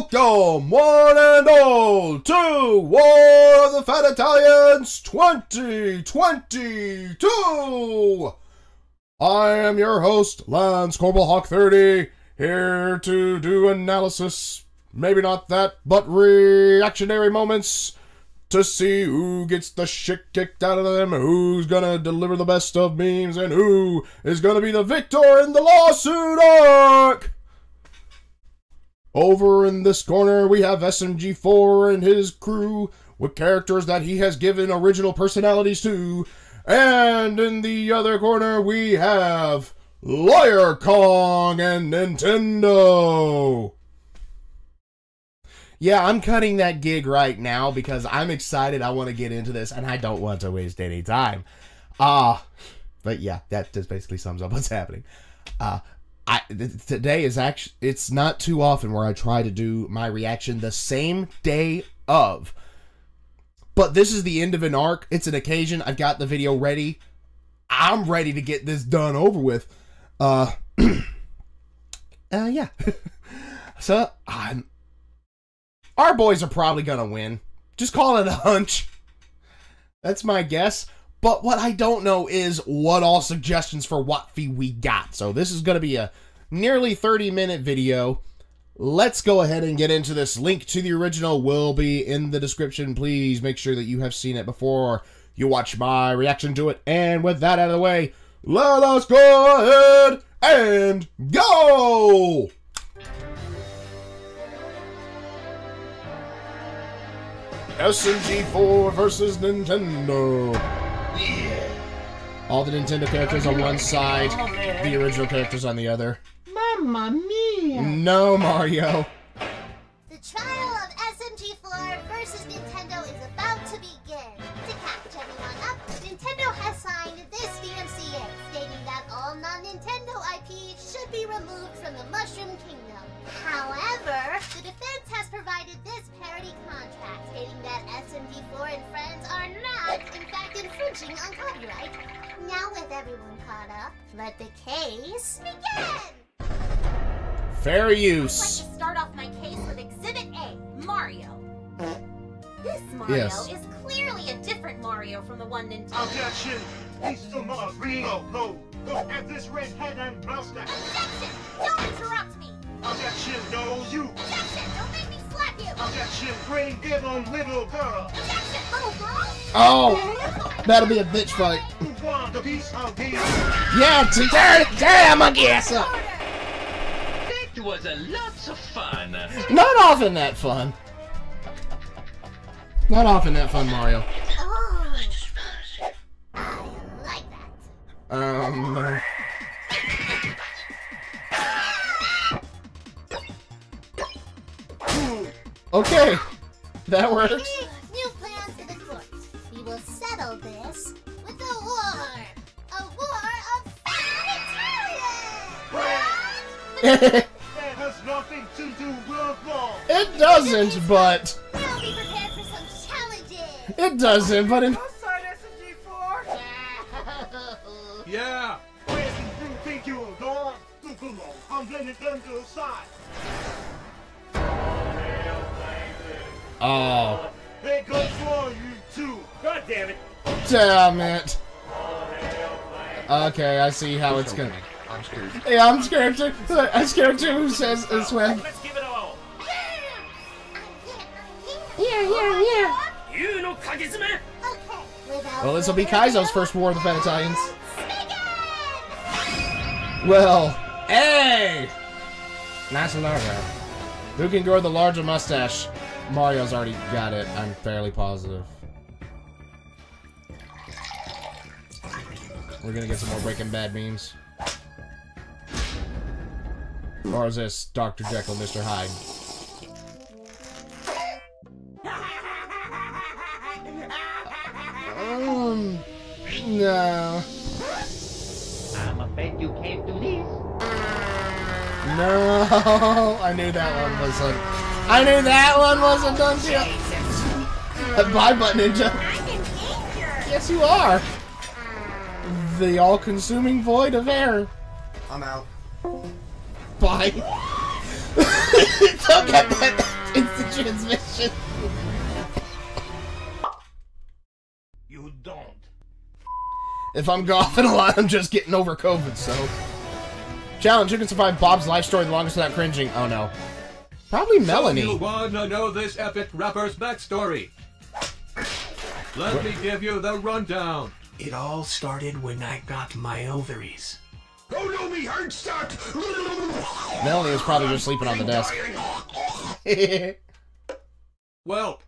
Welcome, one and all, to War of the Fat Italians 2022! I am your host, Lance Corporal Hawk 30, here to do analysis, maybe not that, but reactionary moments to see who gets the shit kicked out of them, who's gonna deliver the best of memes, and who is gonna be the victor in the lawsuit arc! Over in this corner, we have SMG4 and his crew with characters that he has given original personalities to. And in the other corner, we have Lawyer Kong and Nintendo. Yeah, I'm cutting that gig right now because I'm excited. I want to get into this and I don't want to waste any time. Uh, but yeah, that just basically sums up what's happening. Uh, I th- today is actually it's not too often where I try to do my reaction the same day of. But this is the end of an arc. It's an occasion. I've got the video ready. I'm ready to get this done over with. Uh uh yeah. so I'm our boys are probably gonna win. Just call it a hunch. That's my guess. But what I don't know is what all suggestions for what fee we got. So this is going to be a nearly 30 minute video. Let's go ahead and get into this. Link to the original will be in the description. Please make sure that you have seen it before you watch my reaction to it. And with that out of the way, let us go ahead and go! SMG4 versus Nintendo. All the Nintendo characters on one side, oh, the original characters on the other. Mamma mia! No, Mario. The trial of SMG4 everyone caught up, let the case begin! Fair use. I'd like to start off my case with Exhibit A, Mario. This Mario Yes. is clearly a different Mario from the one Nintendo. Objection! Mr. Mario! No! Look at this red head and mustache! Objection! Don't interrupt me! Objection! No, you! Objection! Don't make me slap you! Objection! Green gibbon little girl! Objection! Little girl! Oh, that'll be a bitch fight. Who want a piece of me? Yeah, t- damn, damn, monkey ass up. That was a lots of fun. Not often that fun. Not often that fun, Mario. Oh, I like that. Um. Okay, that works. New plans to the court. We will settle this with a war. A war of fat Italians! it That has nothing to do with law! doesn't, but Now be prepared for some challenges! it doesn't, but it, damn it. Okay, I see how it's gonna. I'm scared. Yeah, I'm scared too. I'm scared too. Who says this way? Let's give it all! Yeah, yeah, yeah. You know Kagisme! Well, this will be Kaizo's first War of the Fat Italians. Well, hey! Nice logo. Who can grow the larger mustache? Mario's already got it, I'm fairly positive. We're gonna get some more Breaking Bad memes. Or is this Dr. Jekyll, Mr. Hyde? Um, no. I'm afraid you can't do this. No, I knew that one wasn't. I knew that one wasn't done. Bye, butt ninja. I'm in danger! Yes, you are. The all-consuming void of air. I'm out. Bye. Don't get that. Instant transmission. You don't. If I'm golfing a lot, I'm just getting over COVID, so. Challenge, who can survive Bob's life story the longest without cringing? Oh no. Probably Melony. So you wanna know this epic rapper's backstory? Let me give you the rundown. It all started when I got my ovaries. Oh no, me heart stopped. Melony was probably just sleeping on the desk. Well,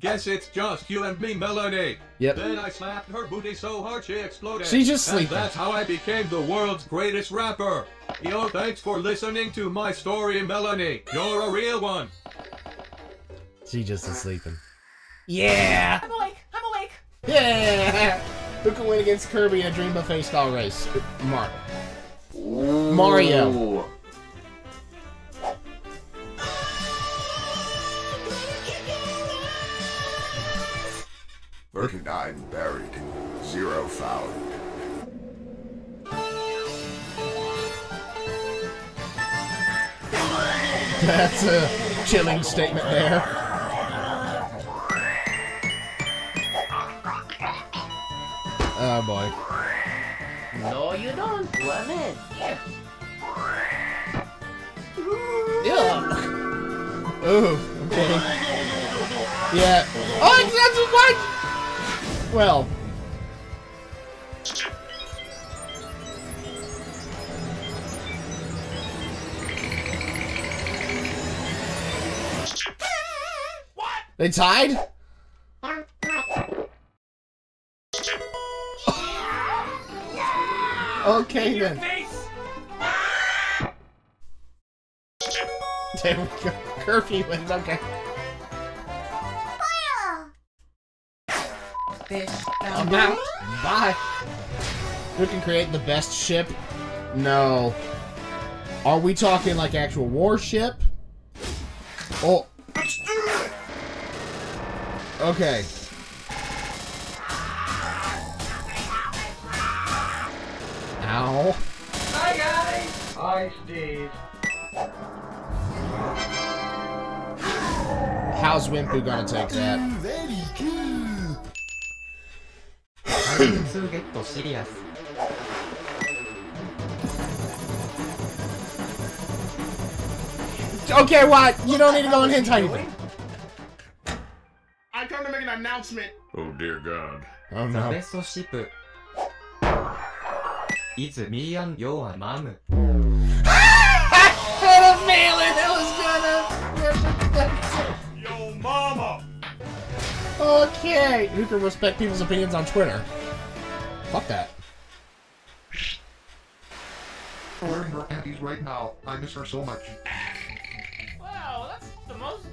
guess it's just you and me, Melony. Yep. Then I slapped her booty so hard she exploded. She's just And sleeping. that's how I became the world's greatest rapper. Yo, thanks for listening to my story, Melony. You're a real one. she just is sleeping. Yeah! I'm awake. I'm awake. Yeah! Who can win against Kirby in a Dream Buffet style race? Mar- Mario. Thirty-nine buried, zero found. That's a chilling statement there. Oh boy. No, you don't. One in. Yeah. Ooh, okay. Yeah. Oh, that's what? Well. They tied? Okay then. There we go. Kirby wins, okay. I'm out. Bye. Who can create the best ship? No. Are we talking like actual warship? Oh. Okay. days. How's Wimpu gonna take that? Very cool. Wimpu get serious. Okay, what? You don't need to go and hint anything. I come to make an announcement. Oh dear God. Oh no. The best ship is me and your mom. Okay. Who can respect people's opinions on Twitter? Fuck that. Wearing her panties right now. I miss her so much. Wow, that's the most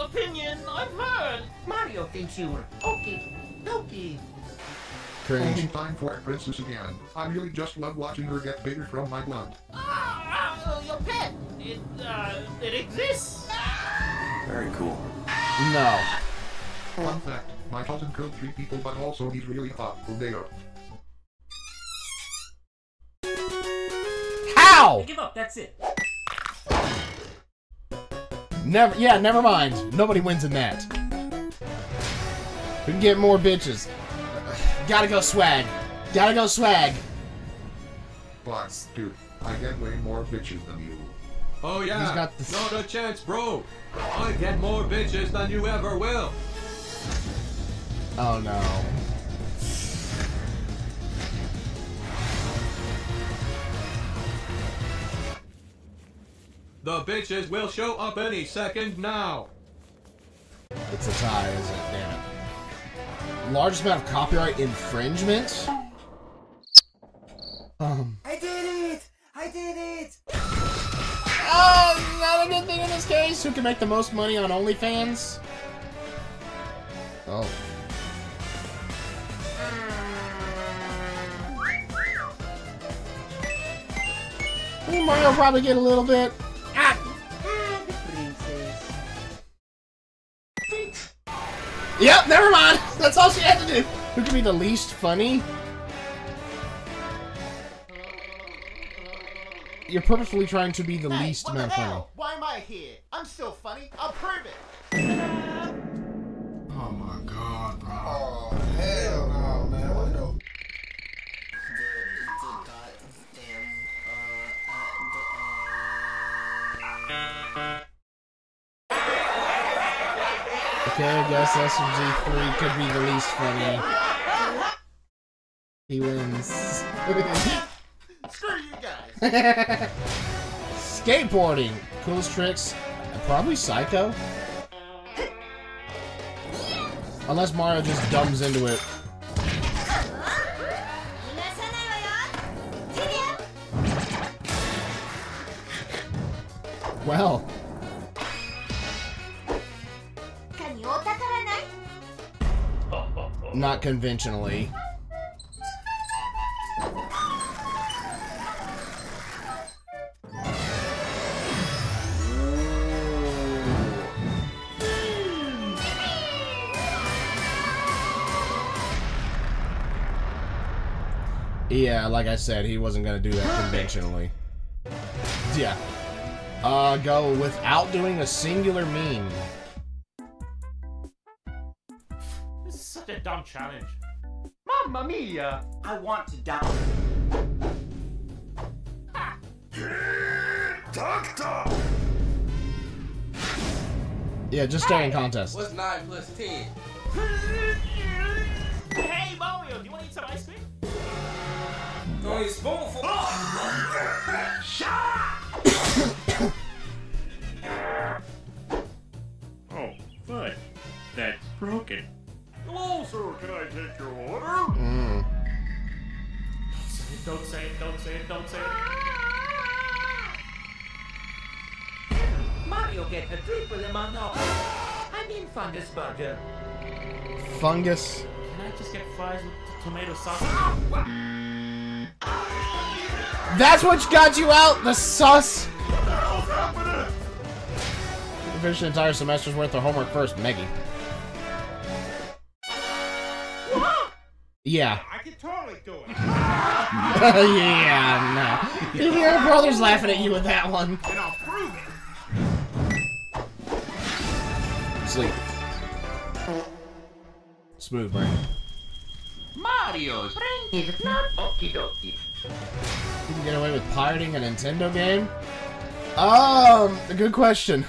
opinion I've heard. Mario thinks you were okay Doki Cringe. Only time for a Princess again. I really just love watching her get bigger from my blood. Ah, ah, your pet. It, uh, it exists. Very cool. No. Fun fact, my cousin killed three people but also he's really hot. Udeo. How? Give up that's it Never. Yeah, never mind. Nobody wins in that. We can get more bitches. Gotta go swag. Gotta go swag. But, dude, I get way more bitches than you. Oh yeah, He's got the- not a chance, bro. I get more bitches than you ever will. Oh no. The bitches will show up any second now. It's a tie, isn't it? Damn it. Largest amount of copyright infringement? Um. I did it I did it Oh, not a good thing in this case. Who can make the most money on OnlyFans? Oh. I think Mario will probably get a little bit. Ah. Princess Yep, never mind. That's all she had to do. Who can be the least funny? you're purposefully trying to be the Hey, least what the amount funny. hell? Why am I here? I'm still funny. I'll prove it. Oh my god, bro. Oh, hell Okay, I guess SMG3 could be the least funny. He wins. Screw you guys. Skateboarding. Coolest tricks. Probably Saiko. Unless Mario just dumbs into it. Well, not conventionally. Yeah, like I said, he wasn't gonna do that conventionally. Yeah. Uh, go without doing a singular meme. A dumb challenge. Mamma mia! I want to die. Doctor! Yeah, just stay in contest. What's 9 plus 10? Hey Mario, do you want to eat some ice cream? Only a spoonful. Oh, Can I take your order? Mm. Don't say it, don't say it, don't say it. Don't say it. Mario get a triple amount of. I mean fungus burger. Fungus. Can I just get fries with t- tomato sauce? That's what got you out, the sus. Finish an entire semester's worth of homework first, Meggy. Yeah. I can totally do it. yeah, no. Your brother's laughing at you with that one. And I'll prove it. Sleep. Smooth brain. Mario's brain is not okie dokie. You can get away with pirating a Nintendo game? Um, good question.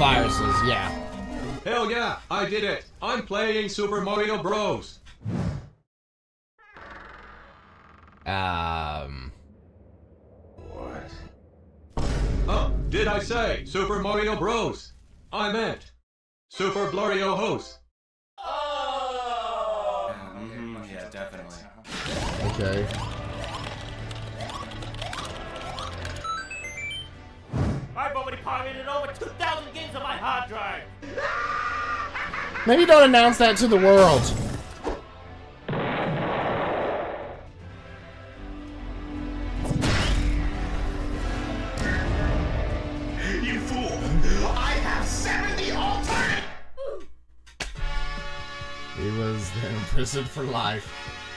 Viruses, yeah. Hell yeah, I did it. I'm playing Super Mario Bros. Um. What? Oh, did I say Super Mario Bros? I meant Super Blorio Host. Mm-hmm, yeah, definitely. Okay. I've already pirated over 2,000 games my hard drive. Maybe don't announce that to the world. You fool! I have 70 alternate! He was then imprisoned for life.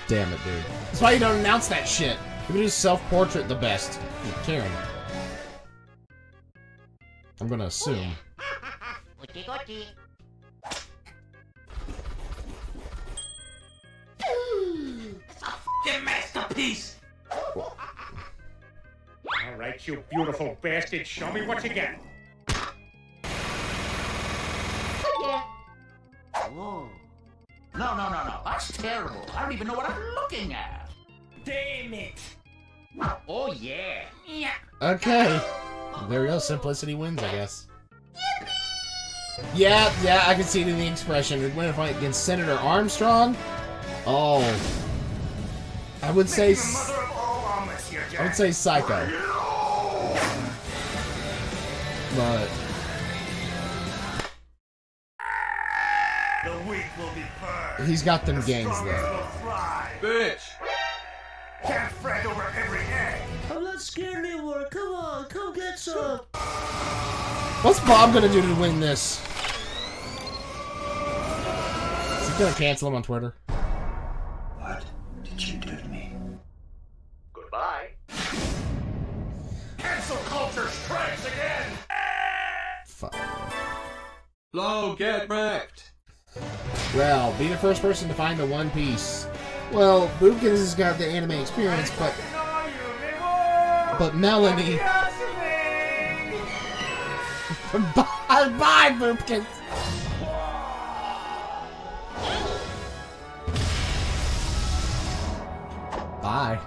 Damn it, dude. That's why you don't announce that shit. You can do self-portrait the best. Karen. I'm gonna assume. Uchi gochi. The masterpiece! All right, you beautiful bastard, show me what you got. Whoa. No, no, no, no. That's terrible. I don't even know what I'm looking at. Damn it! Oh, yeah. Yeah. Okay. There we go. Simplicity wins, I guess. Yeah, yeah, I can see it in the expression. We're going to fight against Senator Armstrong. Oh. I would say. Making a mother of all omelets here, Jack. I would say Saiko. But The weak will be purged. he's got them The gains though. Bitch! Can't fret over every egg. I'm not scared anymore. Come on, come get some. What's Bob gonna do to win this? Is he gonna cancel him on Twitter. What did you do to me? Goodbye. Cancel culture strikes again! Fuck. Low, get wrecked. Well, be the first person to find the One Piece. Well, Boopkins has got the anime experience, but but Melony. Bye, bye, Boopkins. Bye.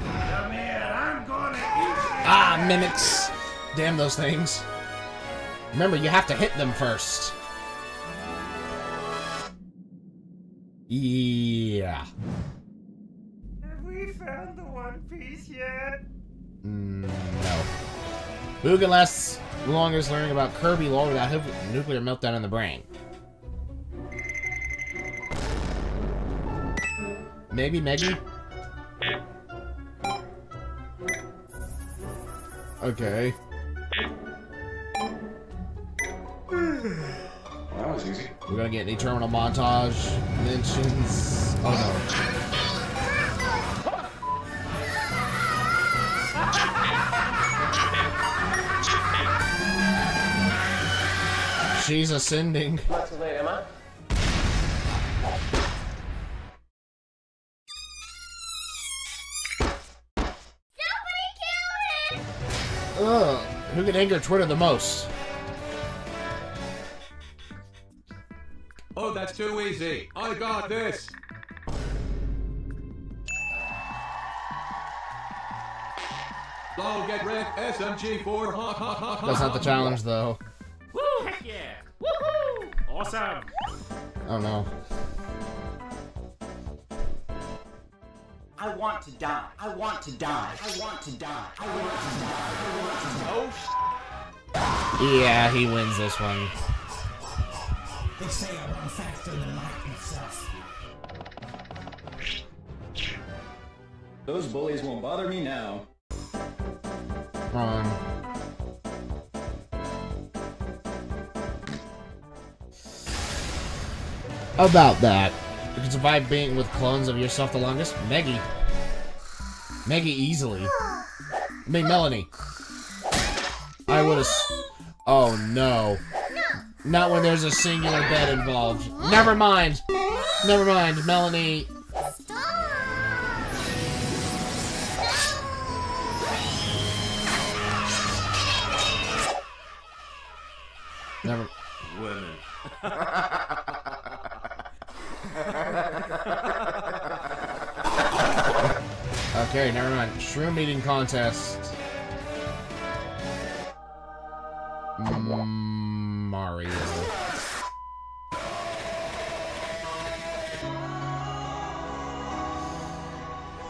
Come here, I'm gonna eat Ah, mimics. Damn those things. Remember, you have to hit them first. Yeah. Have we found the One Piece yet? Mm, no. Who can last the longest learning about Kirby lore without nuclear meltdown in the brain? Maybe Meggy? Okay. That was easy. We're gonna get any terminal montage mentions. Oh no. She's ascending. Late, am I? Ugh. Who can anger Twitter the most? Oh, that's too easy. I got this. Low, get wrecked. SMG4. Ha ha ha ha. That's not the challenge, though. Awesome! Oh no. I want to die. I want to die. I want to die. I want to die. I want to die. Oh, Yeah, he wins this one. They say I run faster than light itself. Those bullies won't bother me now. Um. About that. You can survive being with clones of yourself the longest? Meggy. Meggy easily. I mean, Melony. I would have. Oh no. Not when there's a singular bed involved. Never mind. Never mind. Melony. Shroom eating contest. Mm, Mario.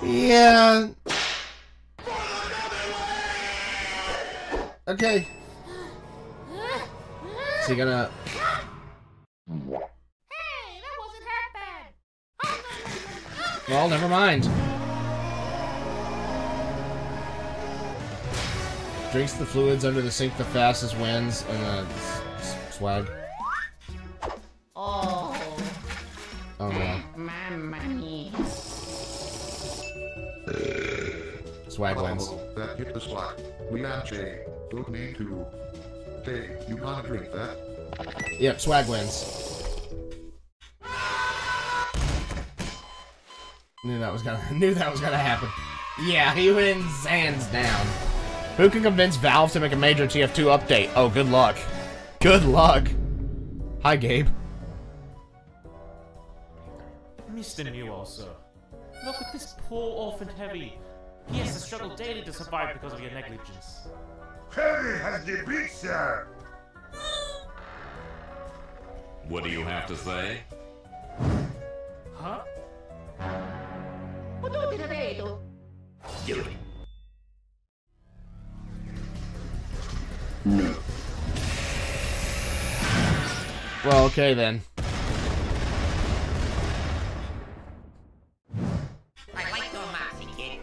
Yeah. Okay. So you gonna. Well, never mind. Drinks the fluids under the sink the fastest wins, and uh, s- s- swag. Oh. Oh no. My money. Swag wins. Oh, that hit the spot. Leanne J. Don't need to. Hey, you gotta drink that. Yep, swag wins. Knew that was gonna knew that was gonna happen. Yeah, he wins hands down. Who can convince Valve to make a major TF2 update? Oh, good luck. Good luck. Hi, Gabe. Mr. New also. Look at this poor orphaned Heavy. He has to struggle daily to survive because of your negligence. Heavy has the beat, sir. What do you have to say? Okay then. I like your moxie, kid.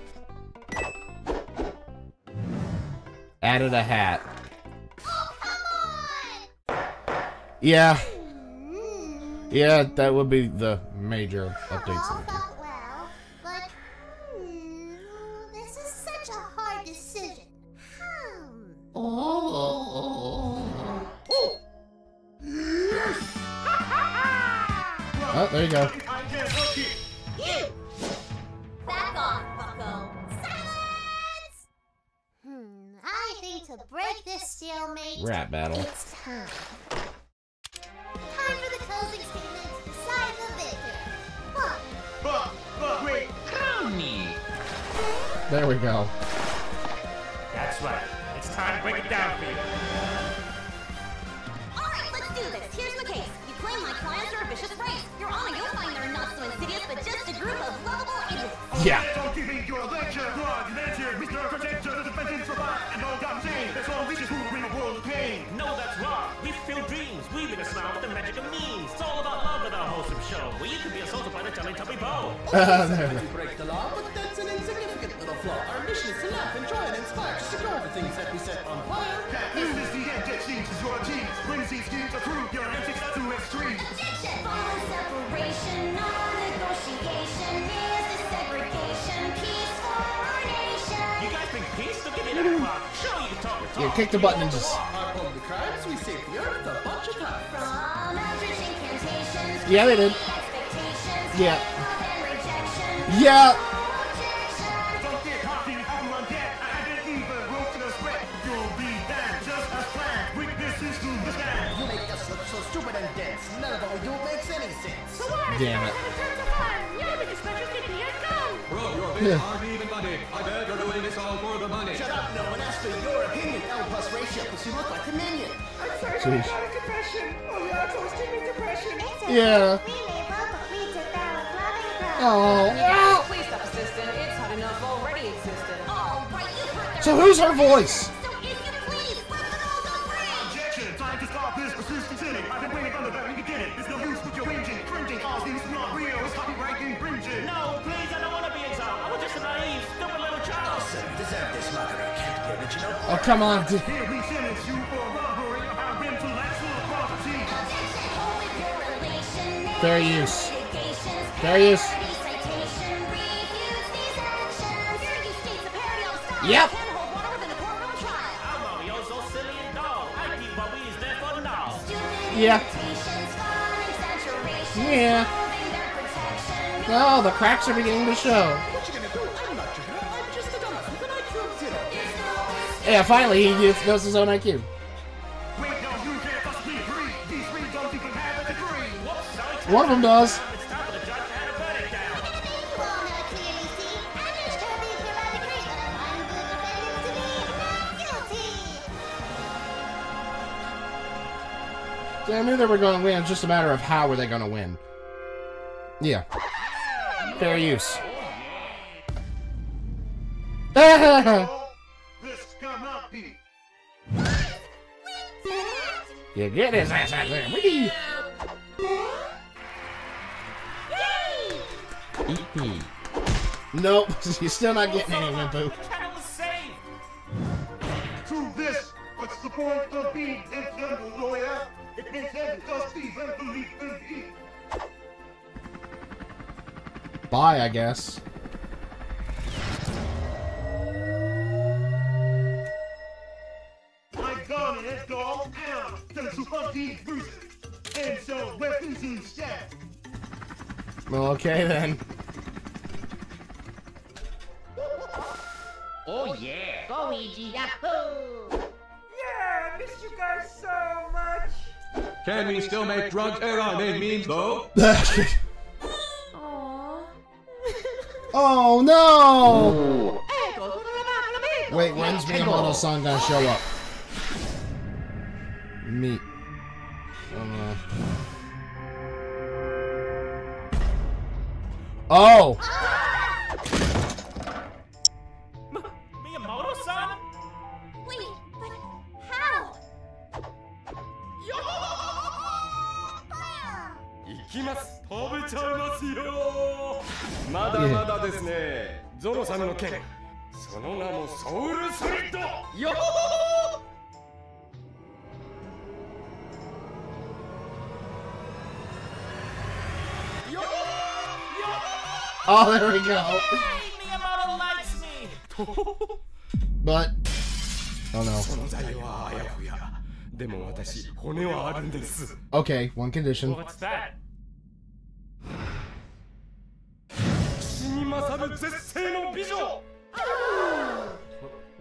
Added a hat. Yeah, Yeah, that would be the major updates. There you go. I can't help it. Back off, bucko. Hmm, I think to break this stalemate, Rap battle. it's time. Time for the closing statement to decide the victor. One, But, but wait. There we go. That's right. It's time to break it down for you. Your Honor, you'll find they're not so insidious, but just a group of lovable idiots. Yeah. Don't give me your lecture. God, an answer, Mr. Protector, the defendants provide. And all I'm that's all we just move in a world of pain. No, that's wrong. We feel dreams. We make a smile with the magic of memes. It's all about love with our wholesome show, where you can be assaulted by the Teletubby bow. there we to break the law, but that's an insignificant little flaw. Our mission is to laugh, enjoy, and inspire, just ignore the things that we set on fire. That this is the end that changes your genes. Brings these schemes to prove your antics Yeah, kick the button and just. Uphold the crimes, we save the earth of times. From eldritch incantations, Yeah, they did. expectations, Yeah. and. Yeah. Don't get cocky, I'm on deck. I haven't even wrote to the spread. You'll be damned just as planned. Weaknesses to the stand. You make us look so stupid and dense. None of what we do makes any sense. So Damn it. Bro, your Yeah. aren't even money. I bet you're doing this all for the money. Shut up, no one asked for your opinion. L plus ratio, because you look like a minion. I'm sorry, Jeez. I got a confession. Oh yeah, it's always giving me depression. Yeah. we label, but we took that loving pride. Oh. Please stop assisting. It's hot enough already existed. All right, you heard their So who's her voice? Keep what we is there for now. Stupid Yeah. imitations, fun exaggerations, Yeah. proving their protection. Oh, the cracks are beginning to show. Yeah, finally he gets, knows his own IQ. Wait, no, you can't possibly agree. These three don't even have a degree. Whoops, sorry. One of them does. It's time for the judge to add a verdict down. You all now clearly see, Anders Kirby hereby decree that I find the defendants to be not guilty. Yeah, I knew they were going to win. It's just a matter of how were they going to win. Yeah. Fair use. Oh, you get his ass out there. Whee! E.P. Nope, you're still not getting any Wimpu. The channel was saved. To this, what's the point of being a general lawyer? If Nintendo does even believe in me. Bye, I guess. These bruises and sell weapons instead. Well, okay then. Oh yeah. Go Luigi, yahoo! Yeah, I miss you guys so much. Can we still make drugs and I make memes though? oh no! Wait, when's Miyamoto-san gonna show up? Me. Oh! Miyamoto-san? Wait, but how? いきます食べちゃいますよまだまだですねゾロさんの剣その名もソウルスリッドよ Oh, there we go. but, oh no. Okay, one condition. What's that?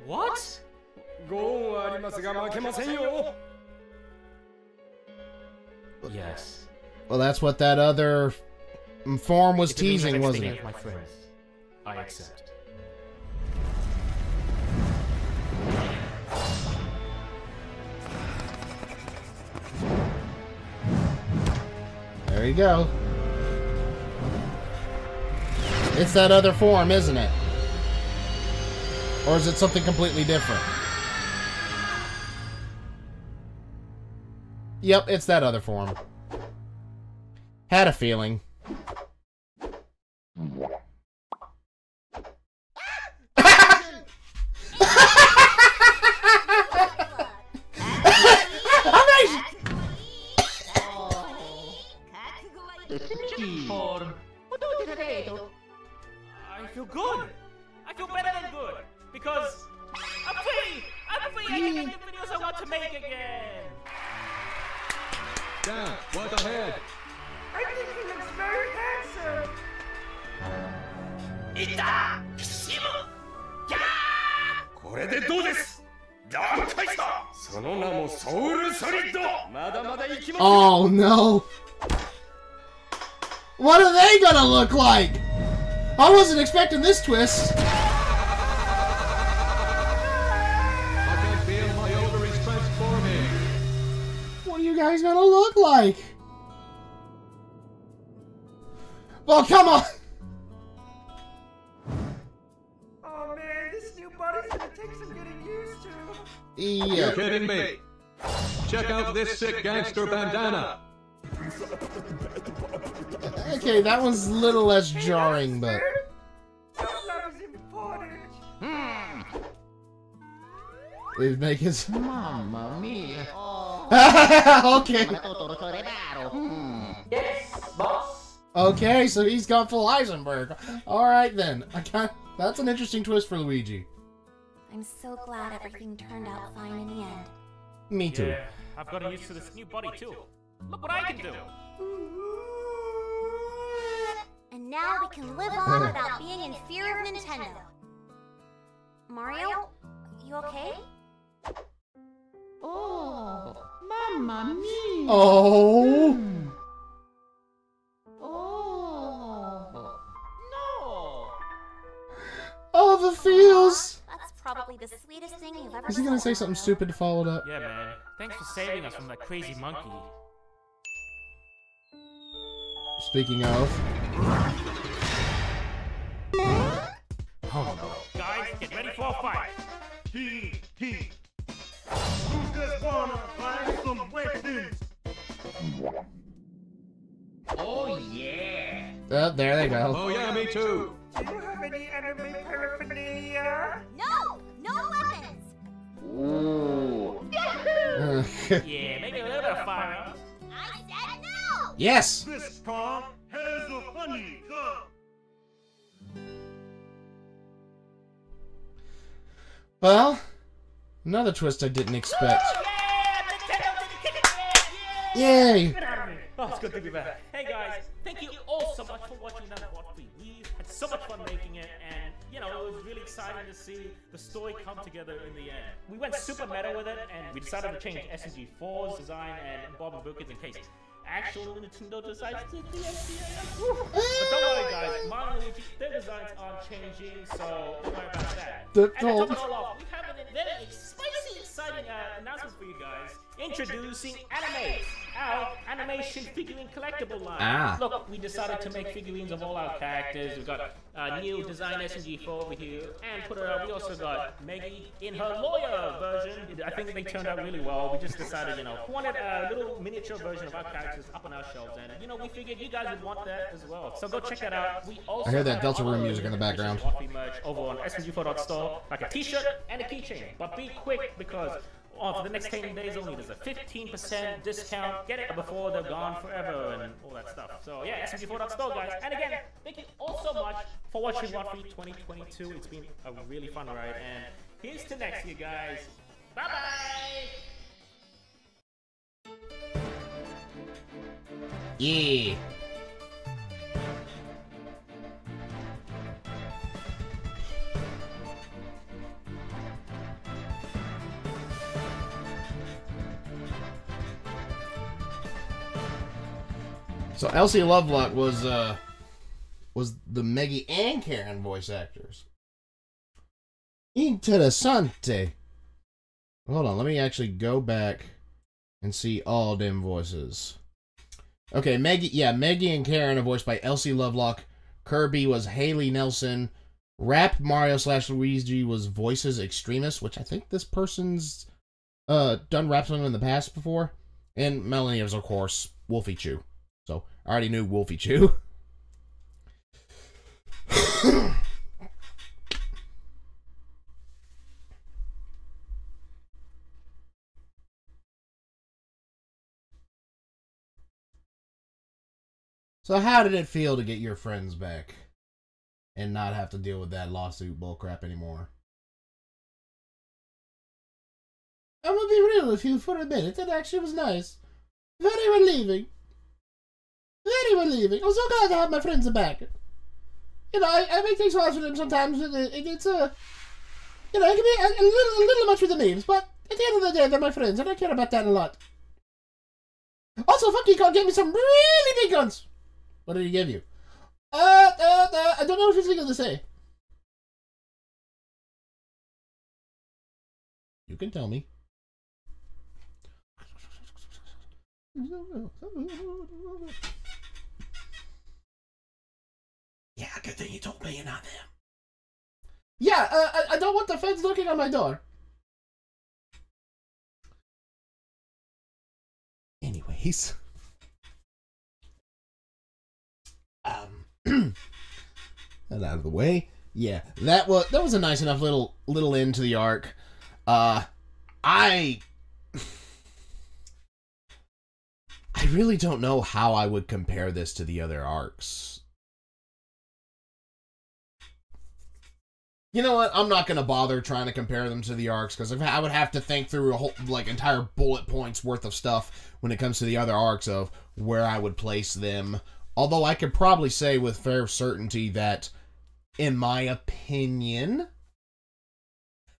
What? Yes. Well, that's what that other form was If it means I teasing, wasn't it? My. I accept. There you go. It's that other form, isn't it? Or is it something completely different? Yep, it's that other form. Had a feeling. Form. Oh no! What are they gonna look like? I wasn't expecting this twist. I can feel my ovaries transforming. What are you guys gonna look like? Well, come on! Oh man, this new body's gonna take some getting used to. Yeah. You're kidding me. Check out this sick gangster bandana. Okay, that one's a little less jarring, but. Self-love is important. Hmm. It make his. Mamma mia. okay. Yes, boss. Okay, so he's gone full Heisenberg. Alright then. I got, that's an interesting twist for Luigi. I'm so glad everything turned out fine in the end. Me too. Yeah, I've gotten used to this new body too. Look what I can do. And now we can live on without being in fear of Nintendo. Mario, you okay? Oh, mamma mia. Oh. Oh. No. Oh, the feels. That's probably the sweetest thing you've ever Is he gonna say something stupid to follow it up? Yeah, man. Thanks for saving us from that crazy monkey. Speaking of. Oh no. Guys, get ready for a fight. He, he. Who just wanna find some weapons? Oh yeah. Oh, there they go. Oh yeah, oh, me too. Do you have any anime paraphernalia? No! No weapons! Ooh. Yeah, maybe a little bit of fire. I said no! yes! This time has a honey cup. Well, another twist I didn't expect. Yay! Oh, it's good to be back. Hey guys, thank you all so much for watching that What We We had so much fun making it, and you know it was really exciting to see the story come together in the end. We went super meta with it, and we decided to change SMG4's design and Bob and Boopkins in case actual Nintendo decides to do SDA. But don't worry, guys, Mario and Luigi, their designs aren't changing, so don't worry about that. The- and to top it all off, we have a very spicy, exciting uh, announcement for you guys. Introducing Anime, our animation figurine collectible line. Ah. Look, we decided to make figurines of all our characters. We've got uh, new design SMG4 over here, and put it up. We also got Meggy in her lawyer version. I think they turned out really well. We just decided, you know, we wanted a little miniature version of our characters up on our shelves, and you know, we figured you guys would want that as well. So go check that out. We also I hear that Deltarune music in the background. Merch over on SMG4.store, like a t-shirt and a keychain. But be quick because oh, for the next 10 days only, there's a 15% discount. Get it before they're gone forever and all that stuff. So yeah, smg4.store, guys. And again, thank you all so much for watching WOTFI 2022. It's been a really fun ride. And here's to next year, guys. Bye bye. Yeah. So Elsie Lovelock was uh was the Meggy and Karen voice actors. Interessante. Hold on, let me actually go back and see all them voices. Okay, Meggy, yeah, Meggy and Karen are voiced by Elsie Lovelock. Kirby was Haley Nelson. Rap Mario slash Luigi was Voices Extremist, which I think this person's uh done rap song in the past before. And Melony is, of course, Wolfychu. So I already knew Wolfychu. So how did it feel to get your friends back and not have to deal with that lawsuit bullcrap anymore? I'm gonna be real with you for a minute. It actually was nice. Very relieving. Very relieving. I'm so glad to have my friends back. You know, I, I make things hard for them sometimes. It, it, it's a, you know, it can be a, a, little, a little much with the memes, but at the end of the day, they're my friends, and I care about that a lot. Also, Funky Kong gave me some really big guns. What did he give you? Uh, uh, uh I don't know if it's legal to say. You can tell me. Yeah, good thing you told me and not them. Yeah, uh, I, I don't want the feds looking on my door. Anyways. Um, that out of the way. Yeah, that was that was a nice enough little little end to the arc. Uh, I I really don't know how I would compare this to the other arcs. You know what? I'm not gonna bother trying to compare them to the arcs because I would have to think through a whole like entire bullet points worth of stuff when it comes to the other arcs of where I would place them Although I could probably say with fair certainty that, in my opinion,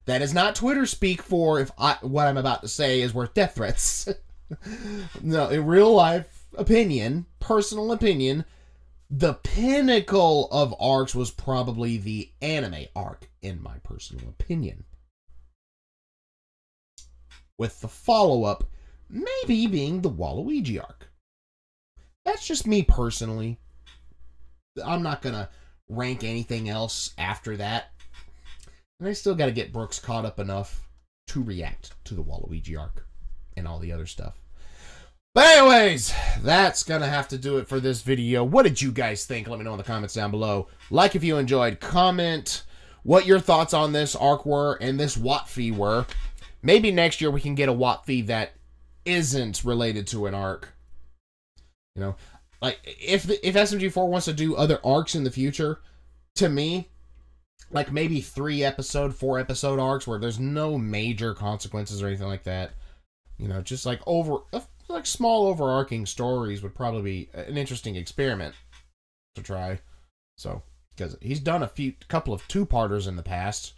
that is not Twitter speak for if I, what I'm about to say is worth death threats. no, in real life opinion, personal opinion, the pinnacle of arcs was probably the anime arc, in my personal opinion. With the follow up maybe being the Waluigi arc. That's just me personally. I'm not going to rank anything else after that. And I still got to get Brooks caught up enough to react to the Waluigi arc and all the other stuff. But anyways, that's going to have to do it for this video. What did you guys think? Let me know in the comments down below. Like if you enjoyed. Comment what your thoughts on this arc were and this WOTFI were. Maybe next year we can get a WOTFI that isn't related to an arc. You know, like if if SMG4 wants to do other arcs in the future, to me, like maybe three episode, four episode arcs where there's no major consequences or anything like that. You know, just like over like small overarching stories would probably be an interesting experiment to try. So because he's done a few couple of two parters in the past.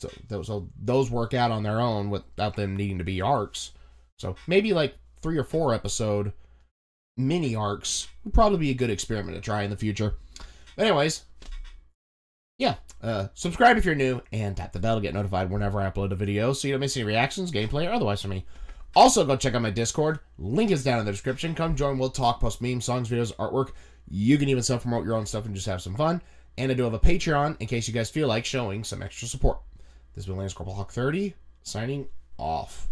So those so those work out on their own without them needing to be arcs. So maybe like three or four episode mini arcs would probably be a good experiment to try in the future. But anyways, yeah, uh, subscribe if you're new and tap the bell to get notified whenever I upload a video so you don't miss any reactions, gameplay, or otherwise from me. Also, go check out my Discord. Link is down in the description. Come join. We'll talk, post memes, songs, videos, artwork. You can even self promote your own stuff and just have some fun. And I do have a Patreon in case you guys feel like showing some extra support. This has been Lance Corporal Hawk 30, signing off.